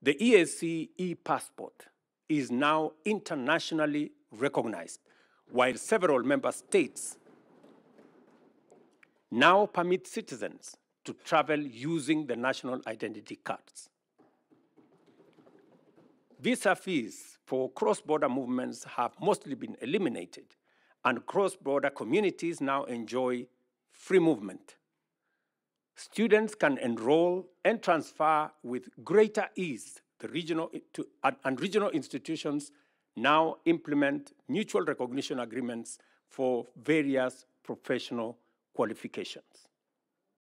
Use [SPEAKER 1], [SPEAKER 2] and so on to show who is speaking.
[SPEAKER 1] The EAC e-passport is now internationally recognized, while several member states now permit citizens to travel using the national identity cards. Visa fees for cross-border movements have mostly been eliminated, and cross-border communities now enjoy free movement. Students can enroll and transfer with greater ease the regional to, and, regional institutions now implement mutual recognition agreements for various professional qualifications.